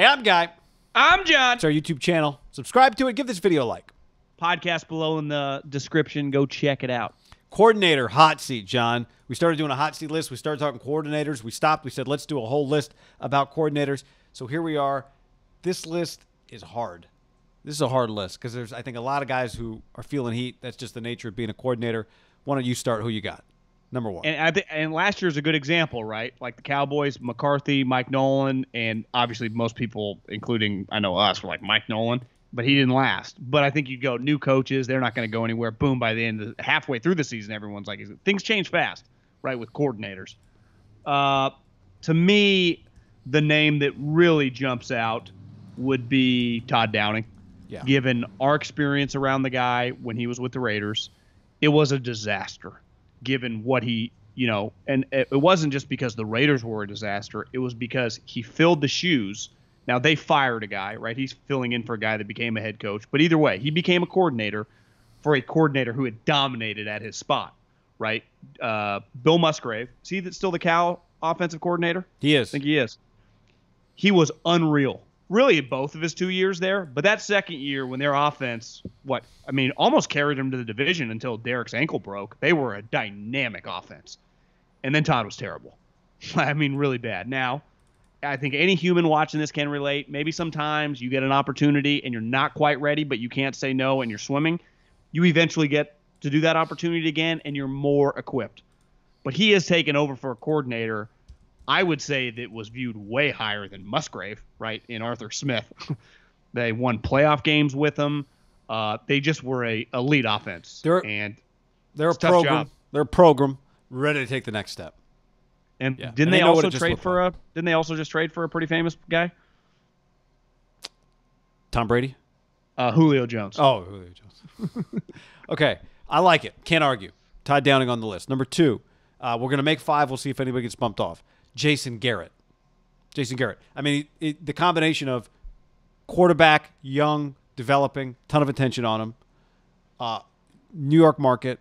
Hey, I'm Guy. I'm John. It's our YouTube channel. Subscribe to it. Give this video a like. Podcast below in the description. Go check it out. Coordinator hot seat, John. We started doing a hot seat list. We started talking coordinators. We stopped. We said, let's do a whole list about coordinators. So here we are. This list is hard. This is a hard list because there's, I think, a lot of guys who are feeling heat. That's just the nature of being a coordinator. Why don't you start? Who you got? Number one. And I th- and last year's a good example, right? Like the Cowboys, McCarthy, Mike Nolan, and obviously most people, including I know us, were like Mike Nolan, but he didn't last. But I think you go new coaches, they're not going to go anywhere. Boom! By the end, of the, halfway through the season, everyone's like, things change fast, right? With coordinators. Uh, to me, the name that really jumps out would be Todd Downing. Yeah. Given our experience around the guy when he was with the Raiders, it was a disaster given what he, you know, and it wasn't just because the Raiders were a disaster. It was because he filled the shoes. Now they fired a guy, right? He's filling in for a guy that became a head coach. But either way, he became a coordinator for a coordinator who had dominated at his spot, right? Uh, Bill Musgrave. Is he still the Cal offensive coordinator? He is. I think he is. He was unreal really both of his two years there. But that second year, when their offense, what I mean, almost carried them to the division until Derek's ankle broke. They were a dynamic offense, and then Todd was terrible. I mean, really bad. Now, I think any human watching this can relate. Maybe sometimes you get an opportunity and you're not quite ready, but you can't say no and you're swimming. You eventually get to do that opportunity again, and you're more equipped. But he has taken over for a coordinator I would say that was viewed way higher than Musgrave, right? In Arthur Smith, they won playoff games with him. Uh, they just were a elite offense, they're, and they're a program. They're a program ready to take the next step. And yeah. didn't and they, they also trade for like. a? Didn't they also just trade for a pretty famous guy? Tom Brady. Uh, Julio Jones. Oh, Julio Jones. okay, I like it. Can't argue. Todd Downing on the list. Number two. Uh, we're gonna make five. We'll see if anybody gets bumped off. Jason Garrett. Jason Garrett. I mean, it, the combination of quarterback, young, developing, ton of attention on him. Uh, New York market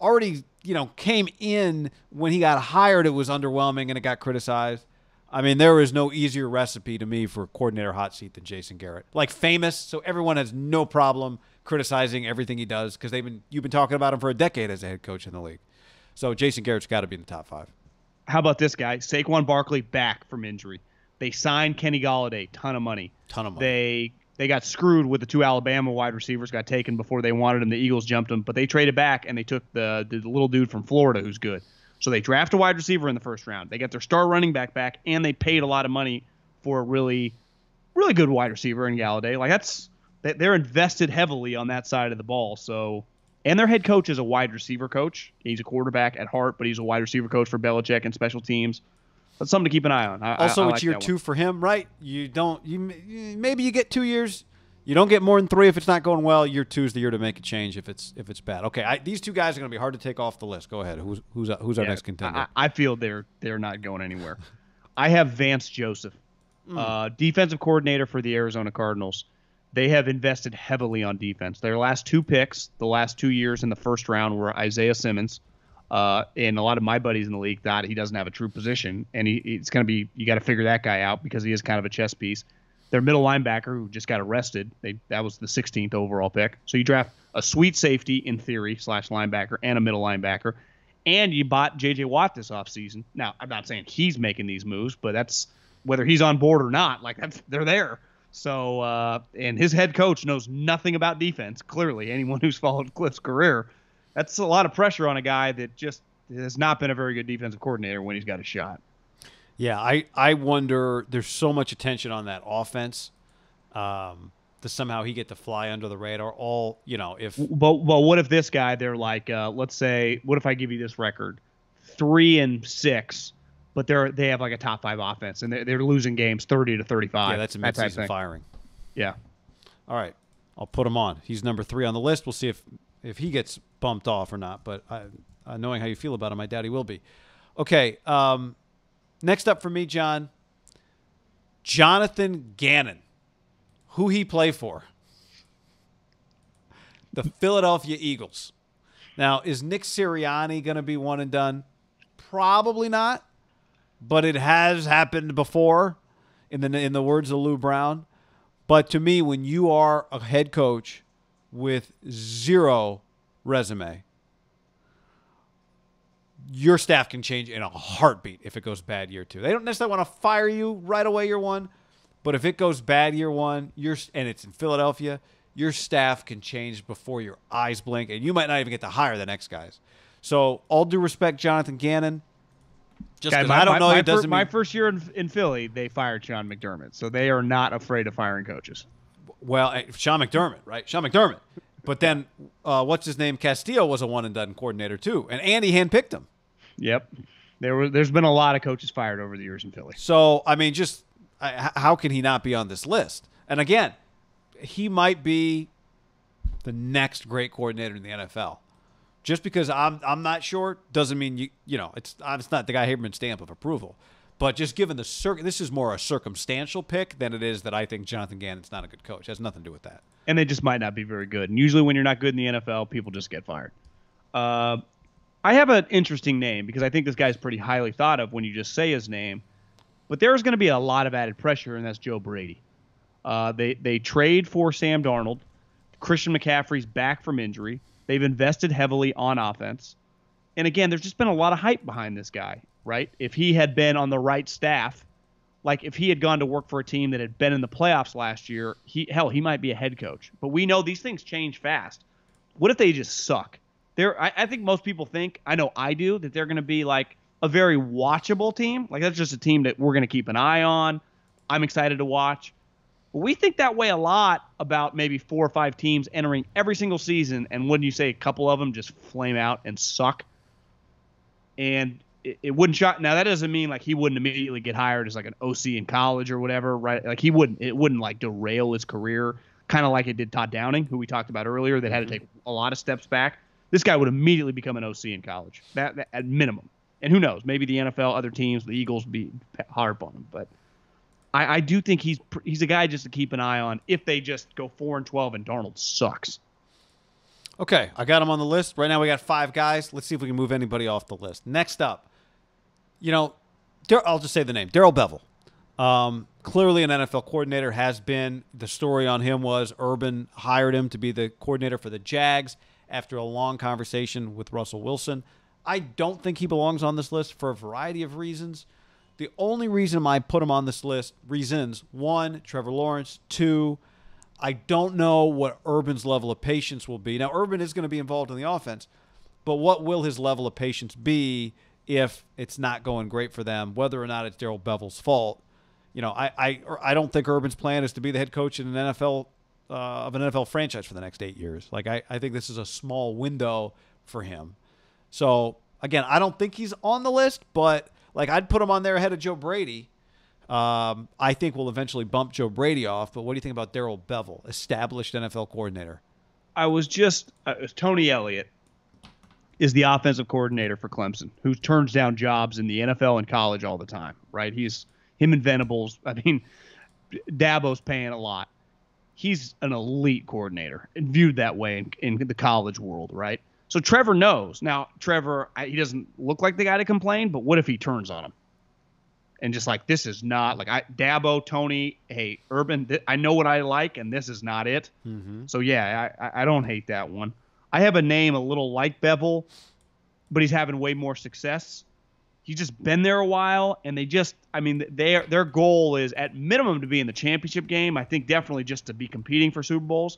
already, you know, came in when he got hired. It was underwhelming and it got criticized. I mean, there is no easier recipe to me for coordinator hot seat than Jason Garrett. Like famous, so everyone has no problem criticizing everything he does because they've been you've been talking about him for a decade as a head coach in the league. So Jason Garrett's got to be in the top five how about this guy? Saquon Barkley back from injury. They signed Kenny Golladay, ton of money. Ton of money. They they got screwed with the two Alabama wide receivers got taken before they wanted them. The Eagles jumped them, but they traded back and they took the the little dude from Florida who's good. So they draft a wide receiver in the first round. They got their star running back back, and they paid a lot of money for a really, really good wide receiver in Golladay. Like that's they're invested heavily on that side of the ball. So and their head coach is a wide receiver coach. He's a quarterback at heart, but he's a wide receiver coach for Belichick and special teams. That's something to keep an eye on. I, also, I, I it's like year two for him, right? You don't you maybe you get two years. You don't get more than three if it's not going well. Year two is the year to make a change if it's if it's bad. Okay, I, these two guys are going to be hard to take off the list. Go ahead. Who's who's who's our next contender? I, feel they're they're not going anywhere. I have Vance Joseph, mm. uh, defensive coordinator for the Arizona Cardinals they have invested heavily on defense. Their last two picks, the last two years in the first round, were Isaiah Simmons. Uh, and a lot of my buddies in the league thought he doesn't have a true position, and he, it's going to be you got to figure that guy out because he is kind of a chess piece. Their middle linebacker who just got arrested, they that was the 16th overall pick. So you draft a sweet safety in theory slash linebacker and a middle linebacker, and you bought J.J. Watt this offseason. Now I'm not saying he's making these moves, but that's whether he's on board or not. Like that's they're there. So, uh, and his head coach knows nothing about defense. Clearly, anyone who's followed Cliff's career, that's a lot of pressure on a guy that just has not been a very good defensive coordinator when he's got a shot. Yeah, I, I wonder. There's so much attention on that offense. Um, to somehow he get to fly under the radar. All you know, if but well, what if this guy? They're like, uh, let's say, what if I give you this record, three and six but they're they have like a top five offense and they're, they're losing games 30 to 35. Yeah, that's a midseason that firing. Yeah. All right, I'll put him on. He's number three on the list. We'll see if if he gets bumped off or not. But I, uh, knowing how you feel about him, I doubt he will be. Okay. Um, next up for me, John. Jonathan Gannon. Who he play for? The Philadelphia Eagles. Now, is Nick Sirianni going to be one and done? Probably not but it has happened before. in the in the words of Lou Brown. But to me, when you are a head coach with zero resume, your staff can change in a heartbeat if it goes bad year two. They don't necessarily want to fire you right away year one, but if it goes bad year one, you're and it's in Philadelphia, your staff can change before your eyes blink, and you might not even get to hire the next guys. So, all due respect, Jonathan Gannon. Just Guy, my, I don't my, know, my, it doesn't. Fir- mean... first year in, in Philly, they fired Sean McDermott, so they are not afraid of firing coaches. Well, eh, Sean McDermott, right? Sean McDermott. But then, uh, what's his name? Castillo was a one and done coordinator too, and Andy handpicked him. Yep. There were, there's been a lot of coaches fired over the years in Philly. So I mean, just I, how can he not be on this list? And again, he might be the next great coordinator in the NFL. Just because I'm I'm not sure doesn't mean you you know it's it's not the guy Haberman stamp of approval. But just given the cir- this is more a circumstantial pick than it is that I think Jonathan Gannon's not a good coach. It has nothing to do with that. And they just might not be very good. And usually when you're not good in the NFL, people just get fired. Uh, I have an interesting name because I think this guy's pretty highly thought of when you just say his name. But there's going to be a lot of added pressure, and that's Joe Brady. Uh, they they trade for Sam Darnold. Christian McCaffrey's back from injury. They've invested heavily on offense. And again, there's just been a lot of hype behind this guy, right? If he had been on the right staff, like if he had gone to work for a team that had been in the playoffs last year, he hell, he might be a head coach. But we know these things change fast. What if they just suck? There, I, I think most people think, I know I do, that they're going to be like a very watchable team. Like that's just a team that we're going to keep an eye on. I'm excited to watch. But we think that way a lot about maybe four or five teams entering every single season, and wouldn't you say a couple of them just flame out and suck? And it, it wouldn't shock. Now that doesn't mean like he wouldn't immediately get hired as like an OC in college or whatever, right? Like he wouldn't. It wouldn't like derail his career, kind of like it did Todd Downing, who we talked about earlier, that had to mm-hmm. take a lot of steps back. This guy would immediately become an OC in college, that, that at minimum. And who knows? Maybe the NFL, other teams, the Eagles, be harp on him. But I, I do think he's he's a guy just to keep an eye on. If they just go four and twelve and Darnold sucks. Okay, I got him on the list. Right now we got five guys. Let's see if we can move anybody off the list. Next up, you know, I'll just say the name Darrell Bevell. Um, clearly, an NFL coordinator has been. The story on him was Urban hired him to be the coordinator for the Jags after a long conversation with Russell Wilson. I don't think he belongs on this list for a variety of reasons. The only reason I put him on this list, reasons one, Trevor Lawrence, two, I don't know what Urban's level of patience will be. Now, Urban is going to be involved in the offense, but what will his level of patience be if it's not going great for them, whether or not it's Darrell Bevell's fault? You know, I, I, I don't think Urban's plan is to be the head coach in an NFL uh, of an NFL franchise for the next eight years. Like I, I think this is a small window for him. So again, I don't think he's on the list, but like I'd put him on there ahead of Joe Brady. Um, I think we'll eventually bump Joe Brady off. But what do you think about Darrell Bevell, established NFL coordinator? I was just uh, Tony Elliott is the offensive coordinator for Clemson, who turns down jobs in the NFL and college all the time. Right? He's him and Venables. I mean, Dabo's paying a lot he's an elite coordinator and viewed that way in, in the college world, right? So Trevor knows. Now, Trevor, he doesn't look like the guy to complain, but what if he turns on him? And just like, this is not like I, Dabo, Tony, hey, Urban, th- I know what I like, and this is not it. Mm-hmm. So, yeah, I, I don't hate that one. I have a name a little like Bevell, but he's having way more success he's just been there a while, and they just, I mean, their their goal is at minimum to be in the championship game. I think definitely just to be competing for Super Bowls.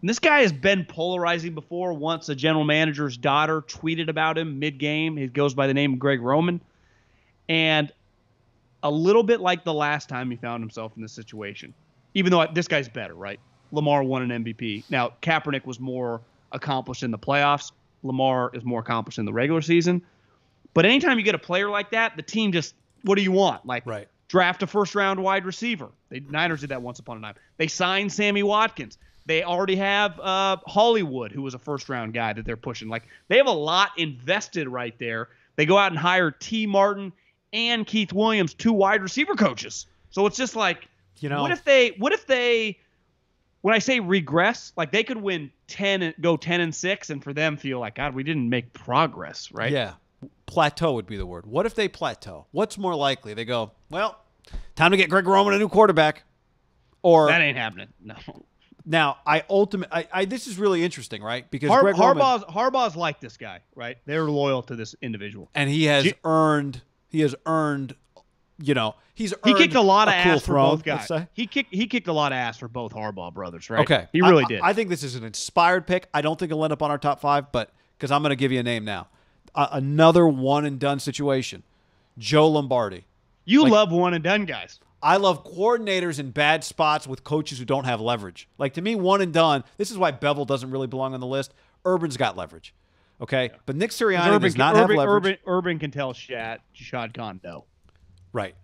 And this guy has been polarizing before. Once a general manager's daughter tweeted about him mid-game. He goes by the name of Greg Roman, and a little bit like the last time he found himself in this situation. Even though this guy's better, right? Lamar won an MVP. Now Kaepernick was more accomplished in the playoffs. Lamar is more accomplished in the regular season. But anytime you get a player like that, the team just what do you want? Like right. draft a first round wide receiver. The Niners did that once upon a time. They signed Sammy Watkins. They already have uh, Hollywood, who was a first round guy that they're pushing. Like they have a lot invested right there. They go out and hire Tee Martin and Keith Williams, two wide receiver coaches. So it's just like, you know, what if they, what if they, when I say regress, like they could win ten and go ten and six, and for them feel like God, we didn't make progress, right? Yeah, plateau would be the word. What if they plateau? What's more likely? They go, well, Time to get Greg Roman a new quarterback. Or That ain't happening. No. Now, I ultimate. I, I this is really interesting, right? Because Har- Greg Roman, Harbaugh's Harbaugh's like this guy, right? They're loyal to this individual. and he has G- earned. He has earned. You know, he's He kicked a lot of cool ass for both guys. He kicked he kicked a lot of ass for both Harbaugh brothers, right? Okay, he really I- did. I, think this is an inspired pick. I don't think it'll end up on our top five, but because I'm going to give you a name now, uh, another one and done situation. Joe Lombardi. you like- love one and done guys. I love coordinators in bad spots with coaches who don't have leverage. Like to me, one and done. This is why Bevell doesn't really belong on the list. Urban's got leverage. Okay, but Nick Sirianni Urban, does not Urban, have leverage. Urban, Urban can tell Shad Shad Khan no. Right.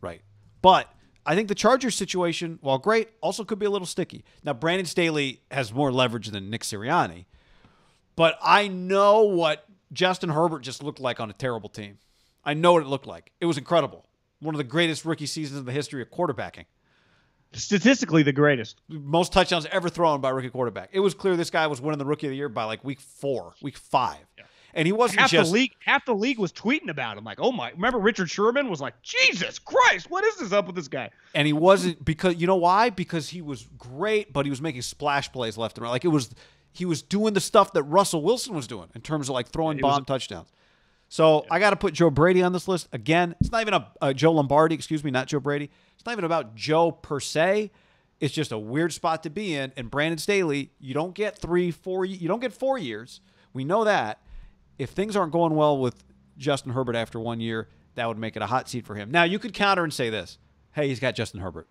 Right. But I think the Chargers situation, while great, also could be a little sticky. Now, Brandon Staley has more leverage than Nick Sirianni, but I know what Justin Herbert just looked like on a terrible team. I know what it looked like. It was incredible. One of the greatest rookie seasons in the history of quarterbacking. Statistically, the greatest. Most touchdowns ever thrown by a rookie quarterback. It was clear this guy was winning the rookie of the year by like week four, week five. And he wasn't Half just the league, half the league was tweeting about him. Like, oh my! Remember Richard Sherman was like, Jesus Christ, what is this up with this guy? and he wasn't because you know why? Because he was great, but he was making splash plays left and right. Like it was, he was doing the stuff that Russell Wilson was doing in terms of like throwing He was- bomb touchdowns. So I got to put Joe Brady on this list again. It's not even a uh, Joe Lombardi, excuse me, not Joe Brady. It's not even about Joe per se. It's just a weird spot to be in. And Brandon Staley, you don't get three, four, you don't get four years. We know that. If things aren't going well with Justin Herbert after one year, that would make it a hot seat for him. Now you could counter and say this: Hey, he's got Justin Herbert.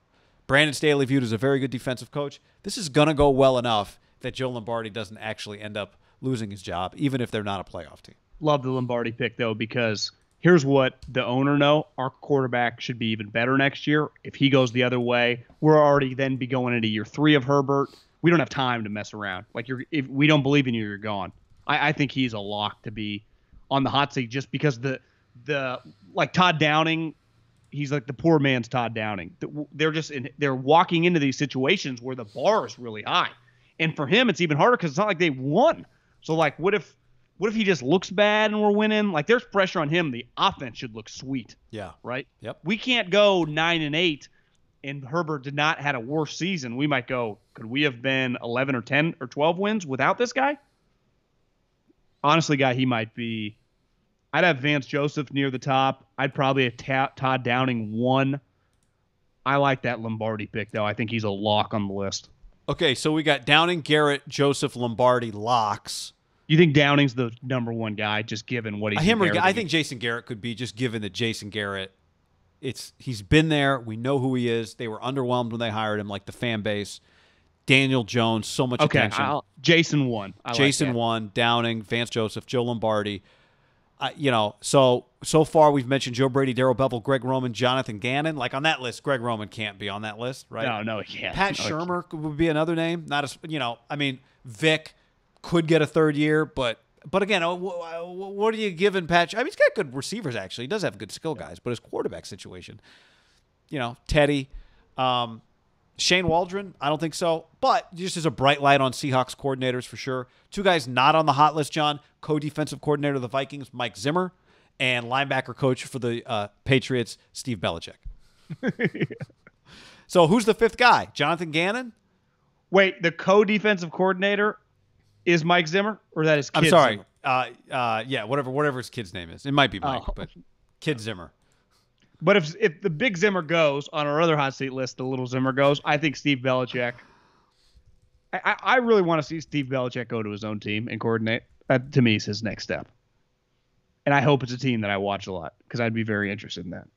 Brandon Staley viewed as a very good defensive coach. This is gonna go well enough that Joe Lombardi doesn't actually end up losing his job, even if they're not a playoff team. Love the Lombardi pick though because here's what the owner know: our quarterback should be even better next year. If he goes the other way, we're already then be going into year three of Herbert. We don't have time to mess around. Like you're, if we don't believe in you, you're gone. I, I think he's a lock to be on the hot seat just because the the like Todd Downing. He's like the poor man's Todd Downing. They're just in, they're walking into these situations where the bar is really high, and for him it's even harder because it's not like they won. So like, what if what if he just looks bad and we're winning? Like there's pressure on him. The offense should look sweet, Yeah. right? Yep. We can't go nine and eight, and Herbert did not had a worse season. We might go. Could we have been eleven or ten or twelve wins without this guy? Honestly, guy, he might be. I'd have Vance Joseph near the top. I'd probably have Ta- Todd Downing one. I like that Lombardi pick though. I think he's a lock on the list. Okay, so we got Downing, Garrett, Joseph, Lombardi, locks. You think Downing's the number one guy, just given what he's Him or, I think Jason Garrett could be just given that Jason Garrett. It's he's been there. We know who he is. They were underwhelmed when they hired him, like the fan base. Daniel Jones, so much Okay, attention. I'll, Jason won. I Jason that. won, Downing, Vance Joseph, Joe Lombardi. Uh, you know, so so far we've mentioned Joe Brady, Darrell Bevell, Greg Roman, Jonathan Gannon. Like on that list, Greg Roman can't be on that list, right? No, no, he can't. Pat No. Shurmur would be another name. Not as you know, I mean, Vic could get a third year, but but again, uh, wh- what are you giving Patch? I mean, he's got good receivers actually. He does have good skill guys, but his quarterback situation, you know, Teddy, um, Shane Waldron, I don't think so. But just as a bright light on Seahawks coordinators for sure. Two guys not on the hot list, John. Co-defensive coordinator of the Vikings, Mike Zimmer, and linebacker coach for the uh, Patriots, Steve Belichick. so who's the fifth guy? Jonathan Gannon? Wait, the co-defensive coordinator is Mike Zimmer, or that is? I'm sorry. Zimmer? Uh, uh, yeah, whatever, whatever his kid's name is. It might be Mike, Oh. but Kid Zimmer. But if if the big Zimmer goes on our other hot seat list, the little Zimmer goes. I think Steve Belichick. I, I- I really want to see Steve Belichick go to his own team and coordinate. That to me is his next step. And I hope it's a team that I watch a lot because I'd be very interested in that.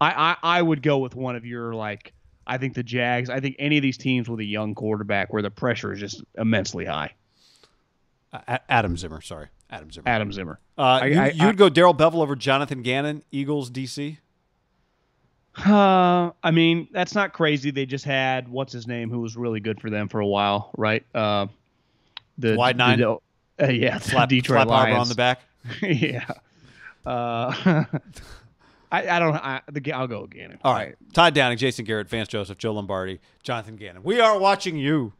I, I I would go with one of your like. I think the Jags. I think any of these teams with a young quarterback where the pressure is just immensely high. Uh, Adam Zimmer, sorry. Adam Zimmer. Adam Zimmer. Uh, I- you, I- you'd I- go Darrell Bevell over Jonathan Gannon, Eagles, DC? Uh, I mean, that's not crazy. They just had what's his name, who was really good for them for a while, right? Uh, the Wide nine? the- uh, yeah, the Slap, Detroit slap Lions on the back. yeah. Uh, I, I don't. I, the, I'll go again. All right. Todd Downing, Jason Garrett, Vance Joseph, Joe Lombardi, Jonathan Gannon. We are watching you.